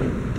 Amen.